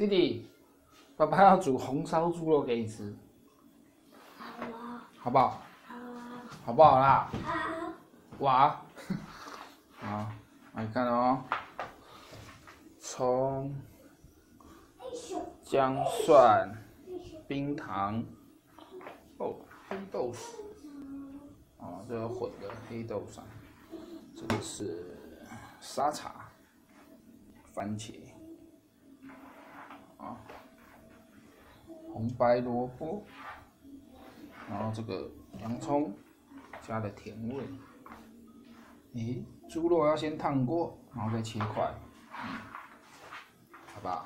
弟弟，爸爸要煮红烧猪肉给你吃，好啊，好不好？好啊，好不好啦？好，哇，好，来看哦，葱、姜、蒜、冰糖，哦，黑豆腐，哦，这个混的黑豆沙，这个是沙茶，番茄，啊，红白萝卜，然后这个洋葱加了甜味。诶，猪肉要先烫过，然后再切块，嗯，好吧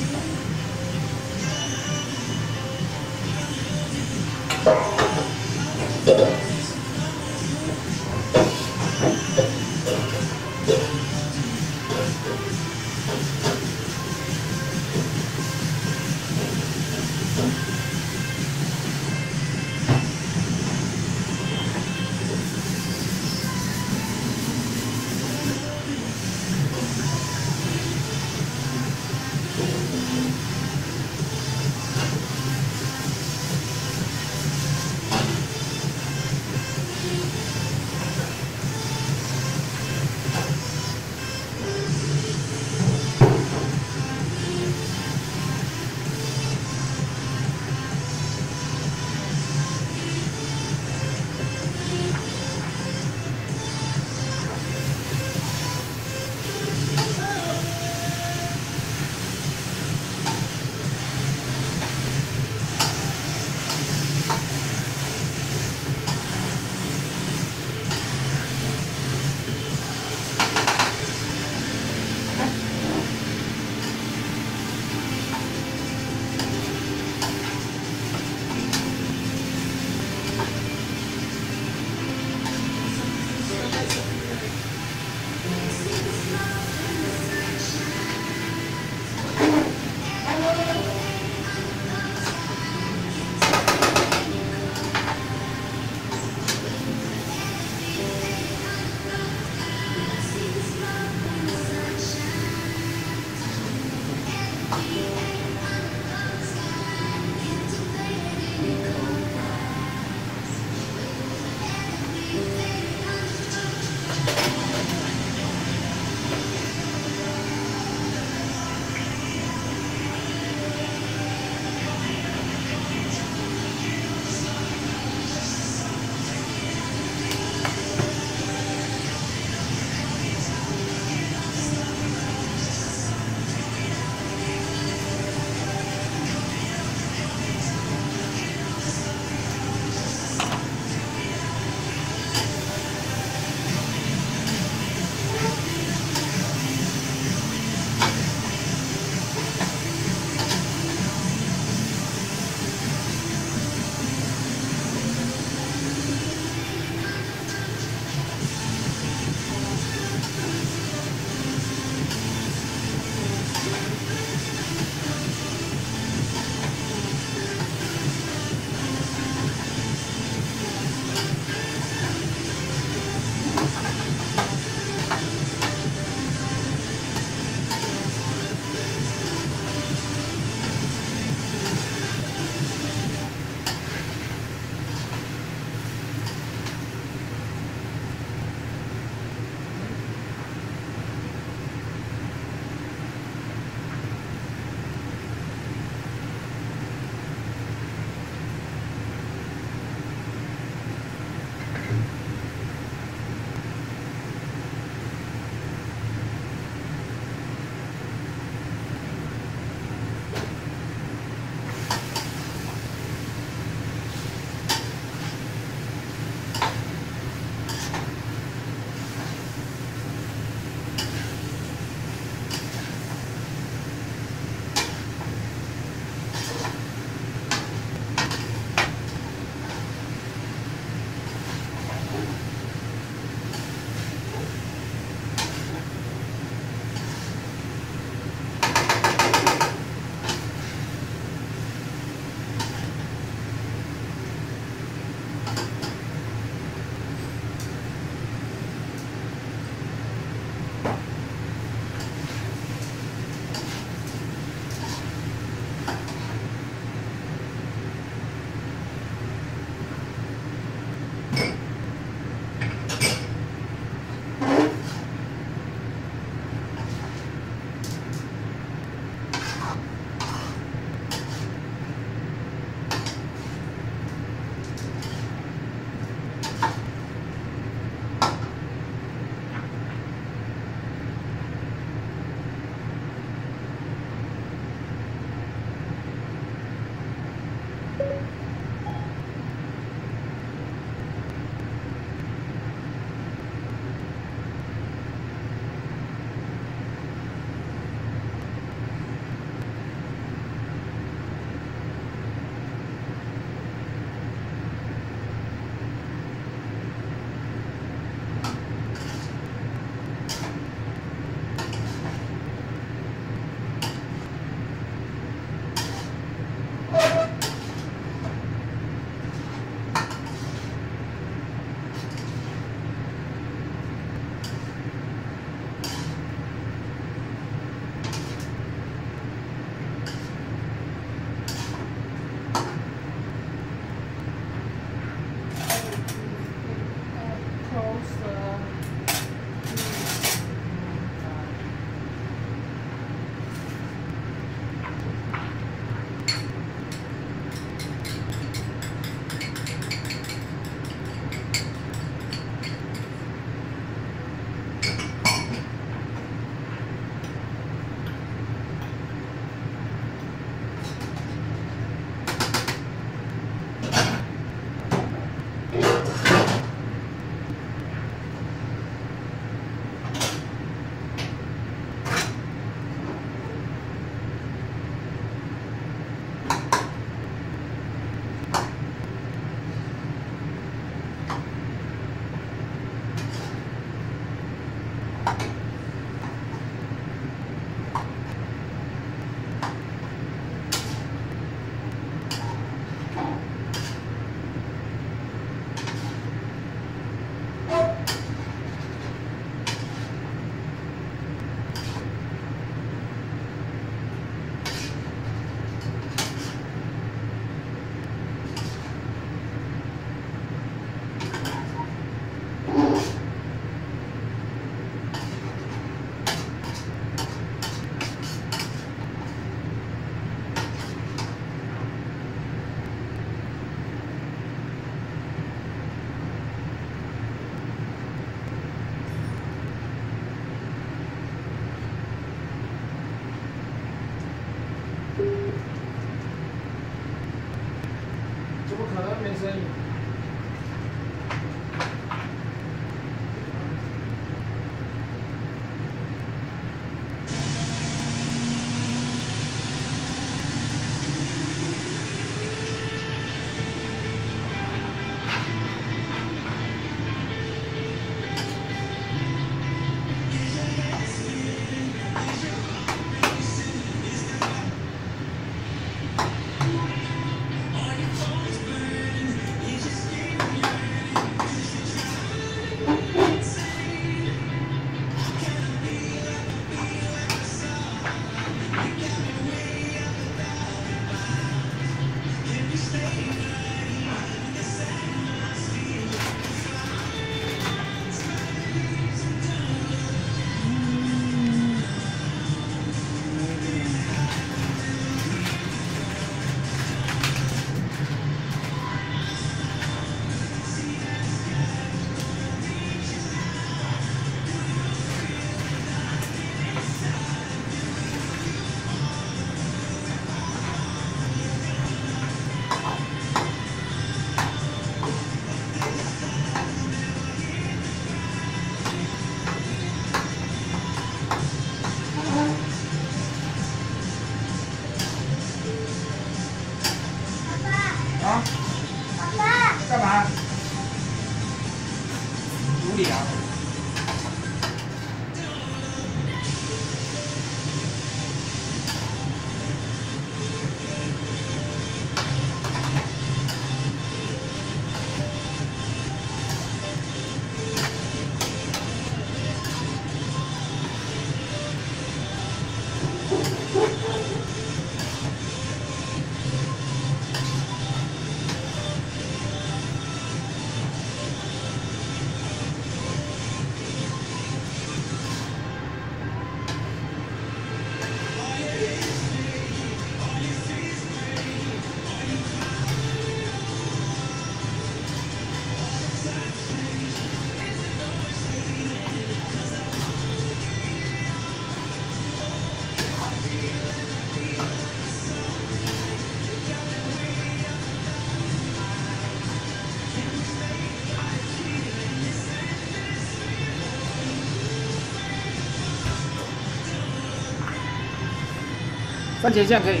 番茄酱可以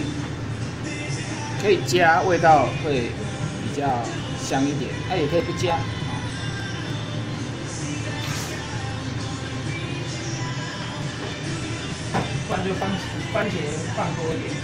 可以加，味道会比较香一点，那、也可以不加。不然就番番茄放多一点。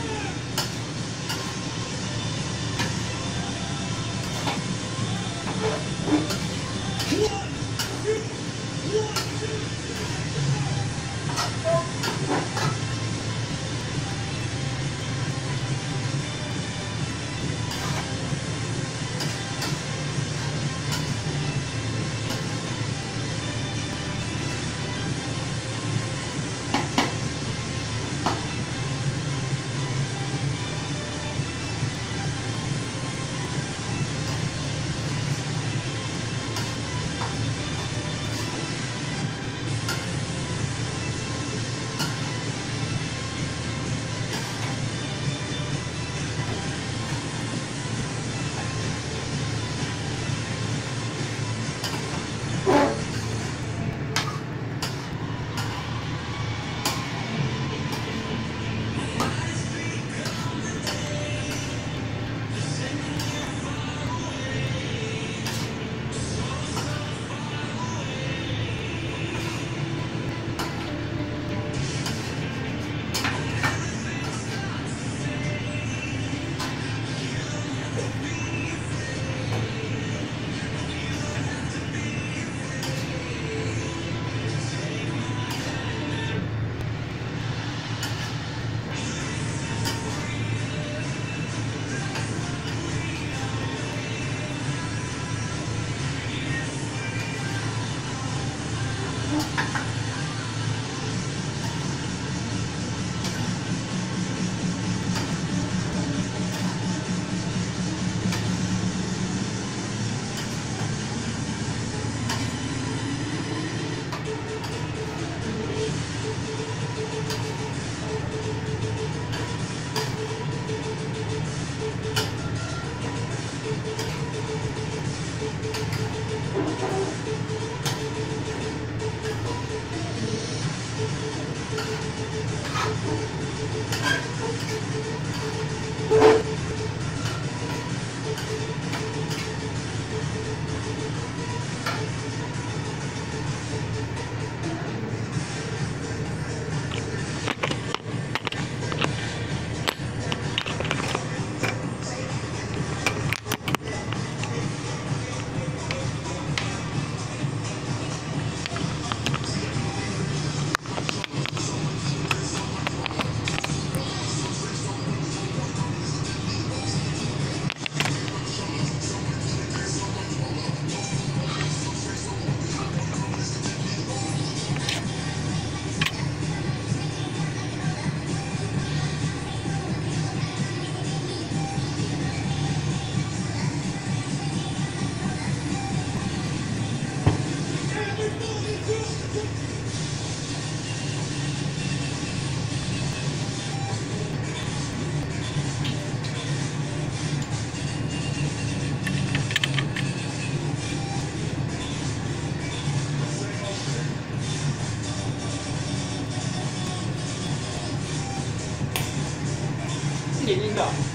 一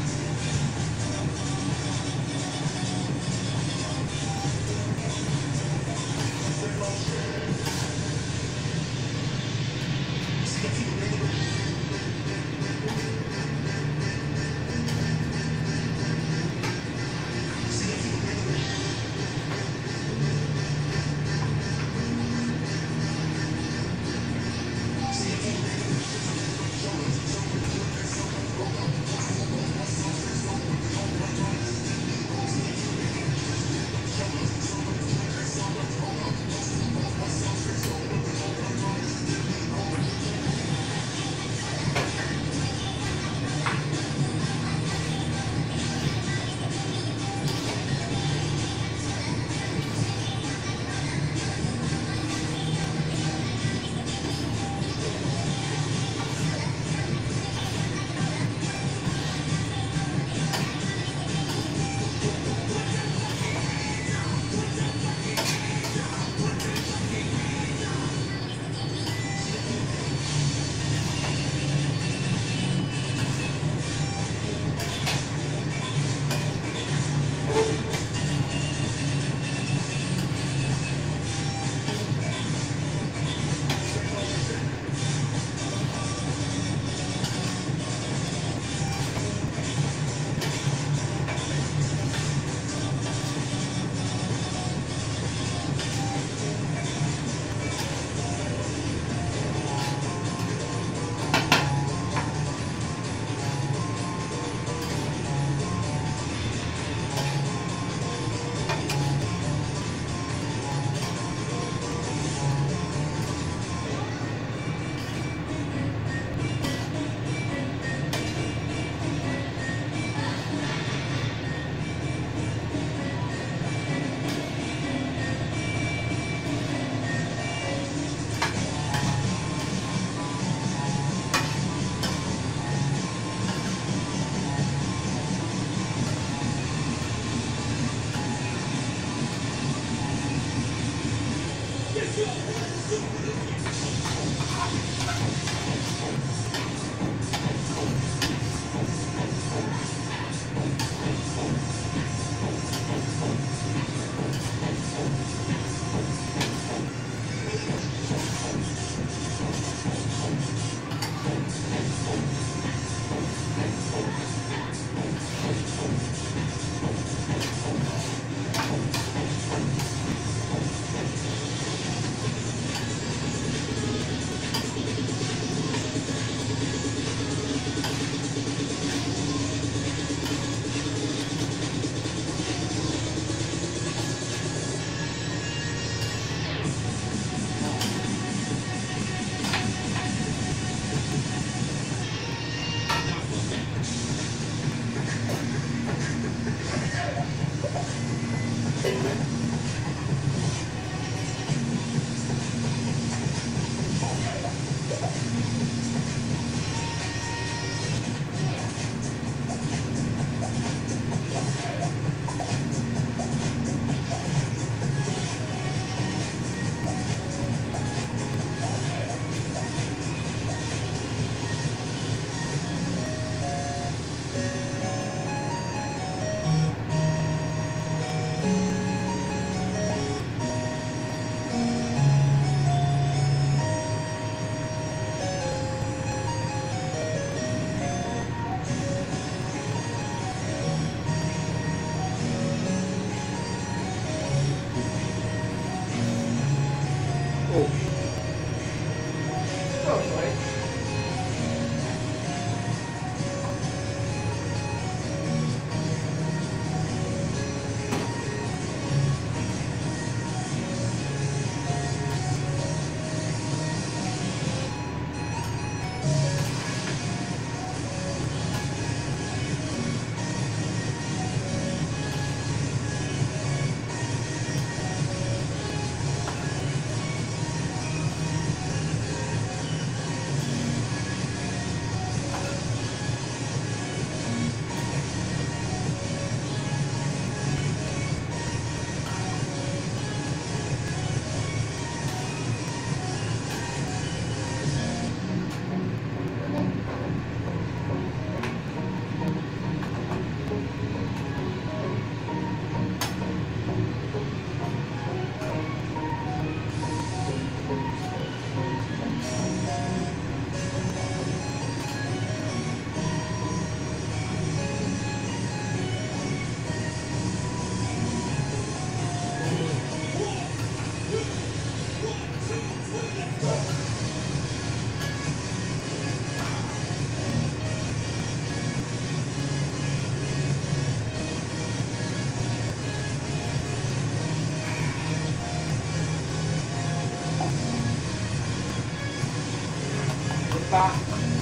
八。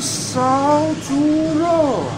烧猪肉。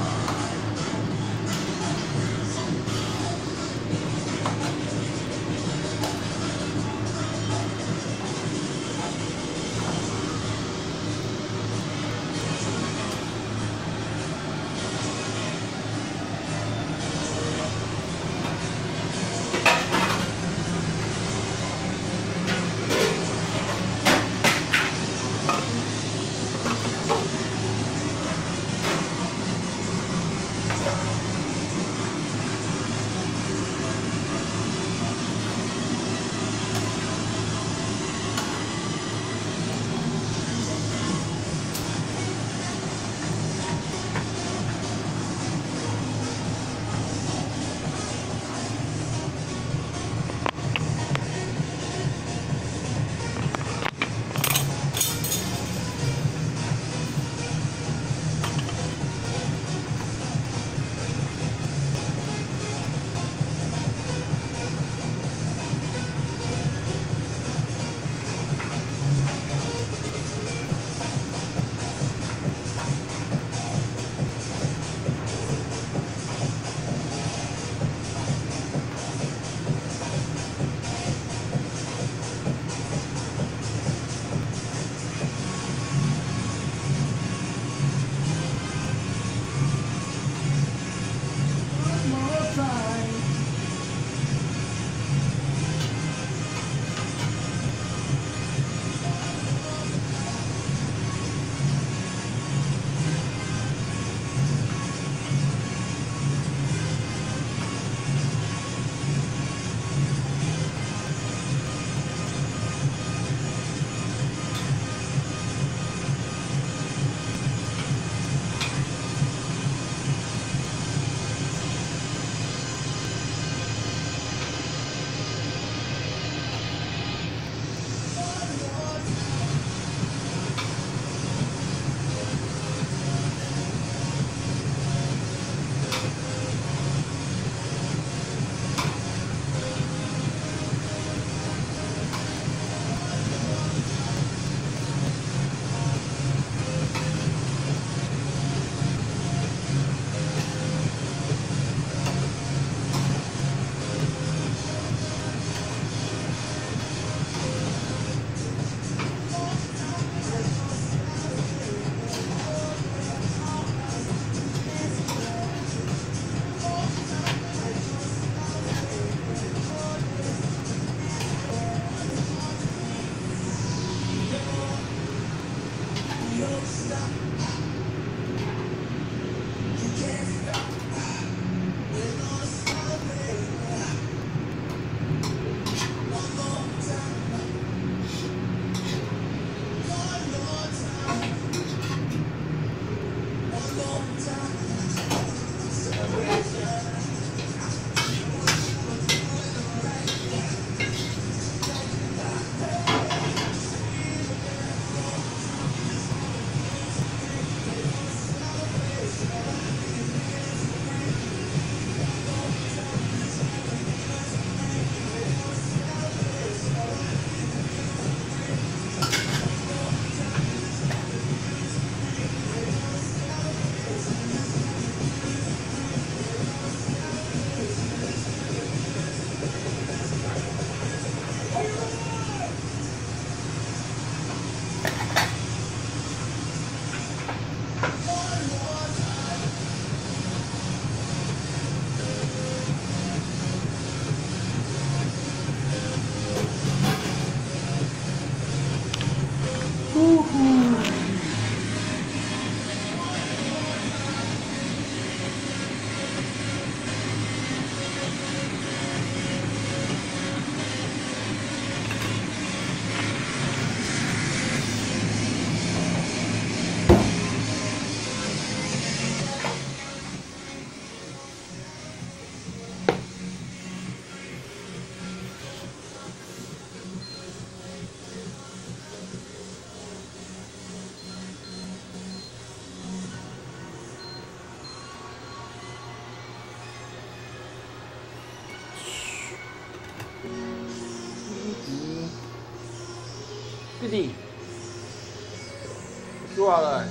煮好了，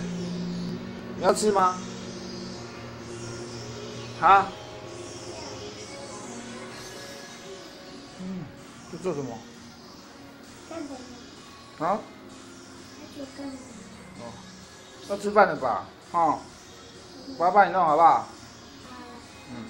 你要吃吗？啊？嗯，在做什么？干什么？啊？哦，要吃饭了吧？哦，我要帮你弄好不好？啊。嗯。